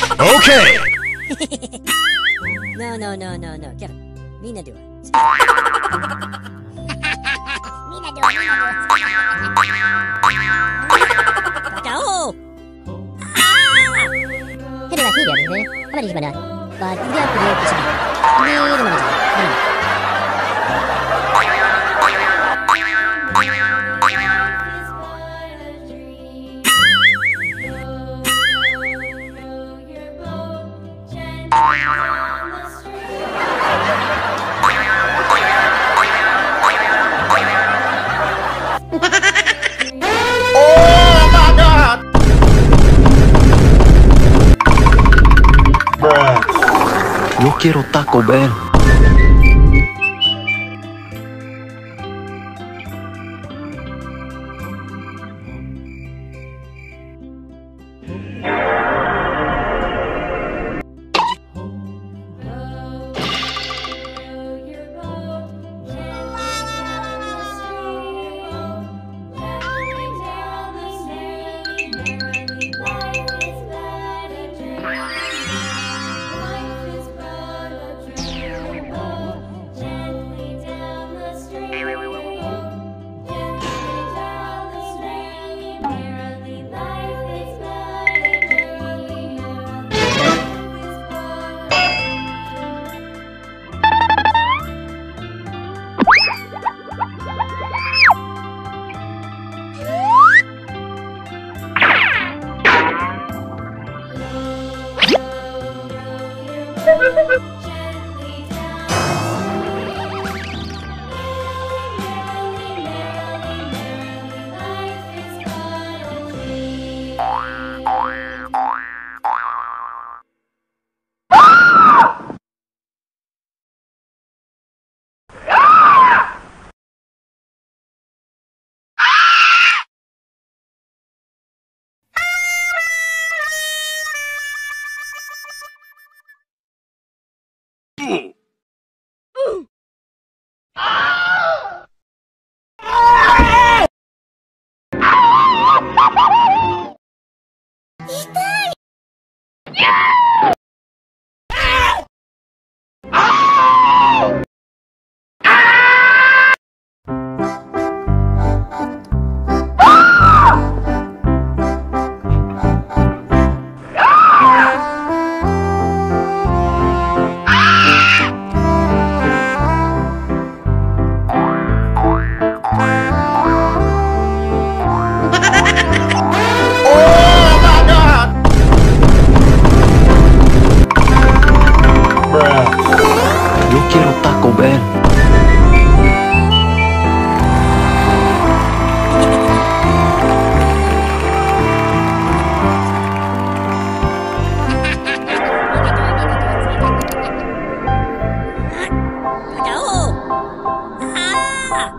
Okay! no, no, no, no, no. Kevin, do it. Mina do it, do it. Kakao! Hit it, hit it, hit you, Bana? But, you to do it. You to do it. Yo quiero Taco Bell. Ha ha ha! うん。いた Quiero Taco Bell. Ah,